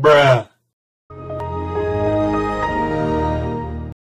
Bruh.